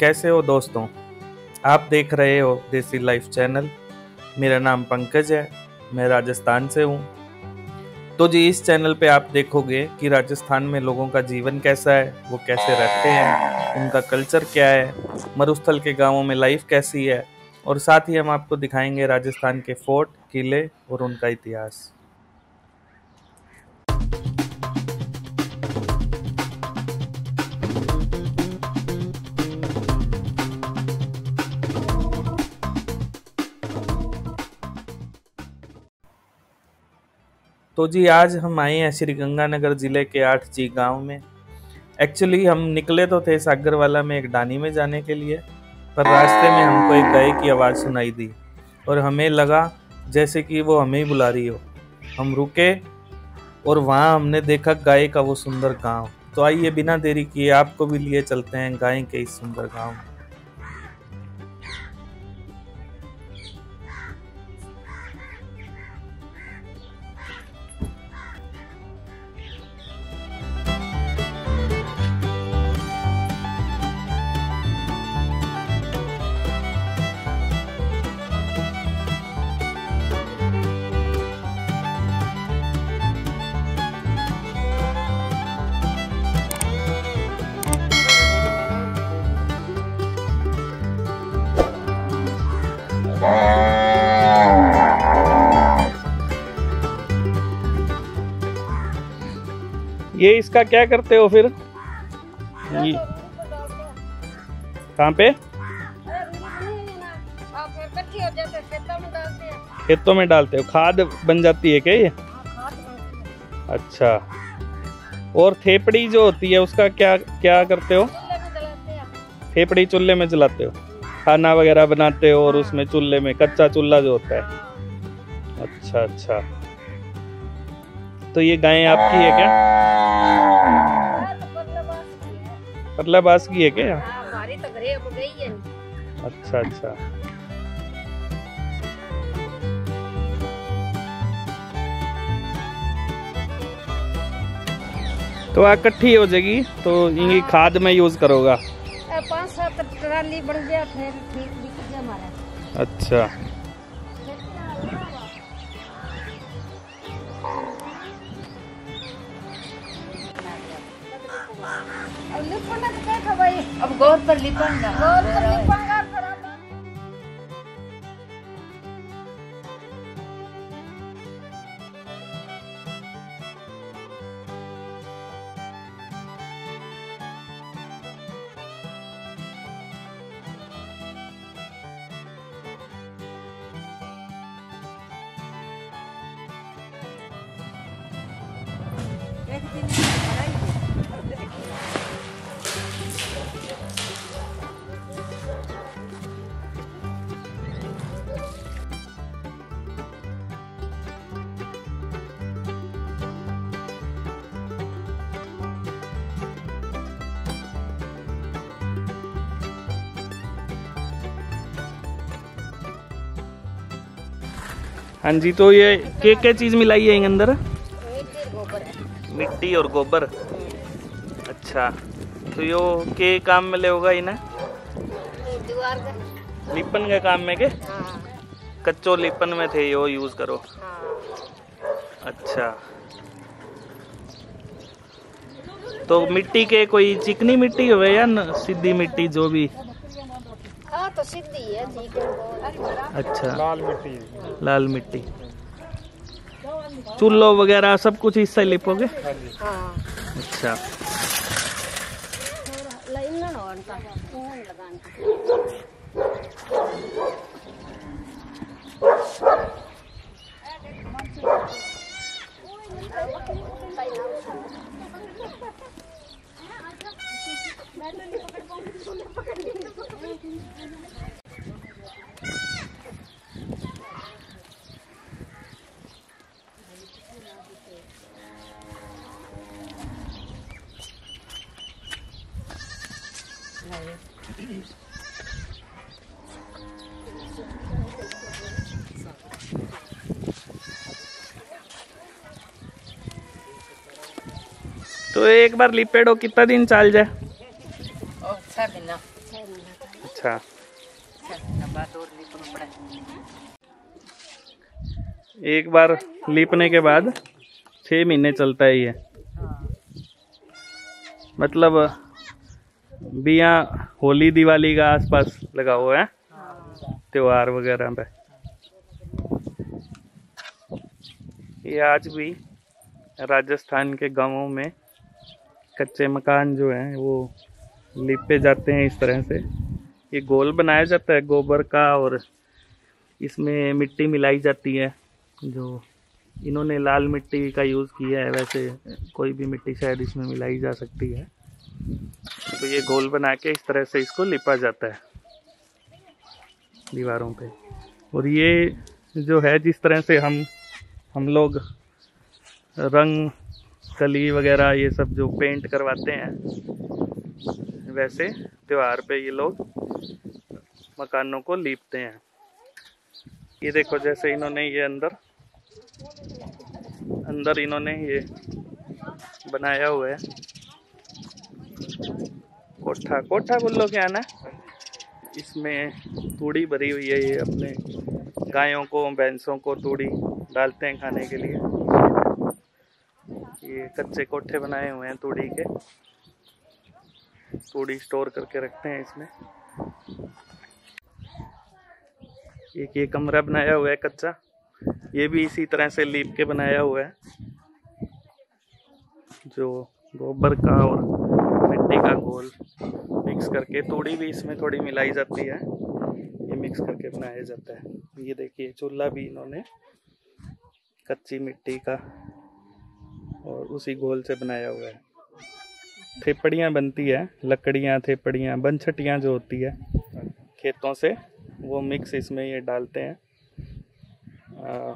कैसे हो दोस्तों? आप देख रहे हो देसी लाइफ चैनल। मेरा नाम पंकज है, मैं राजस्थान से हूँ। तो जी, इस चैनल पे आप देखोगे कि राजस्थान में लोगों का जीवन कैसा है, वो कैसे रहते हैं, उनका कल्चर क्या है, मरुस्थल के गाँवों में लाइफ कैसी है, और साथ ही हम आपको दिखाएँगे राजस्थान के फोर्ट, किले और उनका इतिहास। तो जी, आज हम आए हैं श्री गंगानगर ज़िले के आठ जी गाँव में। एक्चुअली हम निकले तो थे सागरवाला में एक डानी में जाने के लिए, पर रास्ते में हमको एक गाय की आवाज़ सुनाई दी और हमें लगा जैसे कि वो हमें ही बुला रही हो। हम रुके और वहाँ हमने देखा गाय का वो सुंदर गाँव। तो आइए, बिना देरी किए आपको भी लिए चलते हैं गाय के इस सुंदर गाँव में। ये इसका क्या करते हो फिर? ये। कहाँ पे? खेतों में डालते हो। खाद बन जाती है क्या ये? अच्छा। और थेपड़ी जो होती है, उसका क्या क्या करते हो? थेपड़ी चूल्हे में जलाते हो। खाना वगैरह बनाते हो और उसमें चूल्हे में कच्चा चूल्हा जो होता है। अच्छा अच्छा। तो ये गाय आपकी है क्या? परला बास की है क्या? हमारी तो घरे अब गई है। अच्छा अच्छा। तो आ इकट्ठी हो जाएगी तो इनकी खाद में यूज़ करोगा। पाँच सात ट्राली बन गया फिर ठीक बिक गया हमारा। अच्छा। था भाई? अब गौर पर लिपंगा गौर पर लिपंगा हाँ जी तो ये क्या क्या चीज़ मिलाई है अंदर? ही है मिट्टी और गोबर। अच्छा तो यो के काम में ले होगा इन्हें? लिपन के काम में के? हाँ कच्चो लिपन में थे यो यूज़ करो। हाँ अच्छा। तो मिट्टी के कोई चिकनी मिट्टी होवे या न, सीधी मिट्टी जो भी? हाँ तो सीधी है ठीक है अच्छा। लाल मिट्टी। लाल मिट्टी। चूल्हो वगैरह सब कुछ इससे लिपोगे? हाँ अच्छा। और लगाना। तो एक बार लिपेडो कितना दिन चल जाए? अच्छा एक बार लीपने के बाद छह महीने चलता है ये मतलब बिया होली, दिवाली का आसपास लगा हुआ है। त्योहार वगैरह पे। ये आज भी राजस्थान के गाँवों में कच्चे मकान जो हैं, वो लिपे जाते हैं इस तरह से। ये गोल बनाया जाता है गोबर का और इसमें मिट्टी मिलाई जाती है, जो इन्होंने लाल मिट्टी का यूज़ किया है। वैसे कोई भी मिट्टी शायद इसमें मिलाई जा सकती है। तो ये गोल बना के इस तरह से इसको लिपा जाता है दीवारों पे। और ये जो है, जिस तरह से हम हम लोग रंग, कली वगैरह ये सब जो पेंट करवाते हैं वैसे त्यौहार पे ये लोग मकानों को लीपते हैं। ये देखो जैसे इन्होंने ये अंदर अंदर इन्होंने ये बनाया हुआ है। कोठा कोठा बोलो क्या ना? इसमें तूड़ी भरी हुई है ये अपने गायों को, भैंसों को तूड़ी डालते हैं खाने के लिए। ये कच्चे कोठे बनाए हुए हैं तूड़ी के। तूड़ी स्टोर करके रखते हैं इसमें। एक ये कमरा बनाया हुआ है कच्चा। ये भी इसी तरह से लीप के बनाया हुआ है। जो गोबर का और मिट्टी का घोल मिक्स करके तूड़ी भी इसमें थोड़ी मिलाई जाती है, ये मिक्स करके बनाया जाता है। ये देखिए, चूल्हा भी इन्होंने कच्ची मिट्टी का और उसी घोल से बनाया हुआ है। थेपड़ियाँ बनती है, लकड़ियाँ, थेपड़ियाँ, बनछटियाँ जो होती है, खेतों से वो मिक्स इसमें ये डालते हैं।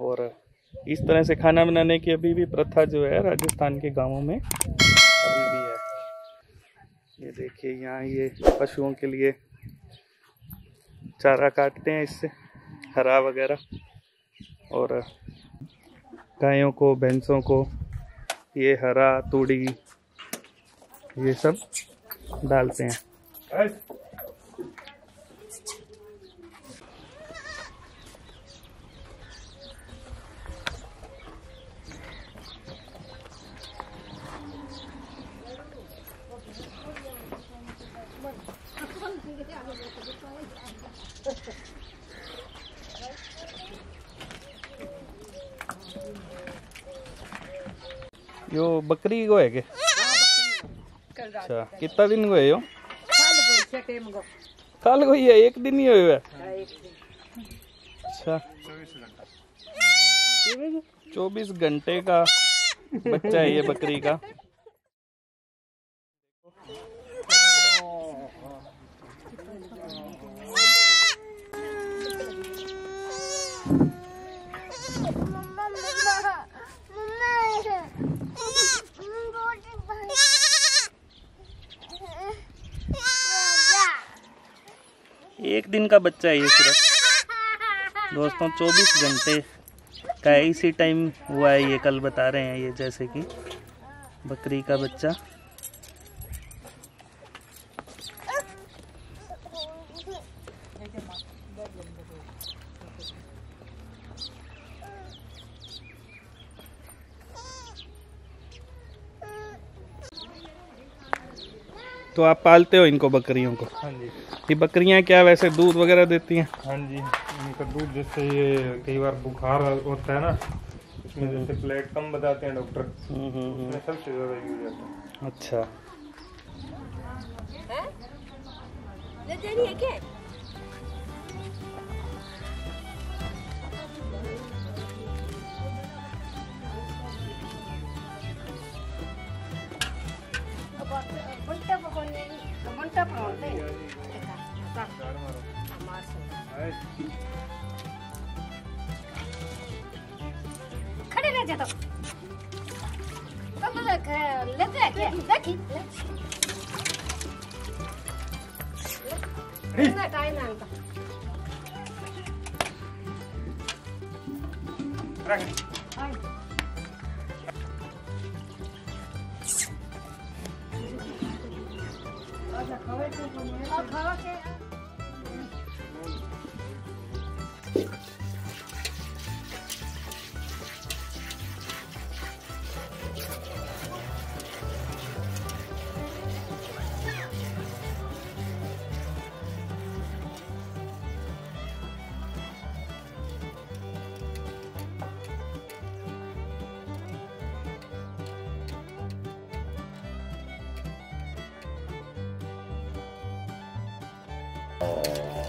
और इस तरह से खाना बनाने की अभी भी प्रथा जो है राजस्थान के गाँवों में अभी भी है। ये देखिए, यहाँ ये पशुओं के लिए चारा काटते हैं इससे, हरा वगैरह। और गायों को, भैंसों को ये हरा, तूड़ी ये सब डालते हैं। यो बकरी को है के अच्छा कितना दिन हुए हो यो? कल को ही है एक दिन ही हुआ अच्छा। चौबीस घंटे का बच्चा है ये बकरी का एक दिन का बच्चा है ये सिर्फ़। दोस्तों 24 घंटे का इसी टाइम हुआ है ये, कल बता रहे हैं ये, जैसे कि बकरी का बच्चा। तो आप पालते हो इनको बकरियों को? हाँ जी। ये बकरियाँ क्या वैसे दूध वगैरह देती हैं? हाँ जी इनका दूध जैसे ये कई बार बुखार होता है ना इसमें जैसे प्लेट कम बताते हैं डॉक्टर हम्म, हम्म, हम्म। इसमें सबसे ज़्यादा यूज़ आता है। अच्छा। गुंटा पकड़ने गुंटा पकड़ते खड़े रह जा तो कब तक लेते हैं क्या देखी कितना टाइम है उनका आई। अच्छा खबर और खावा के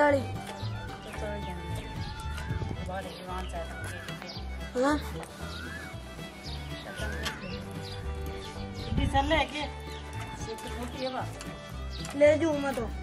तताळी हाँ ले जाऊँ मैं तो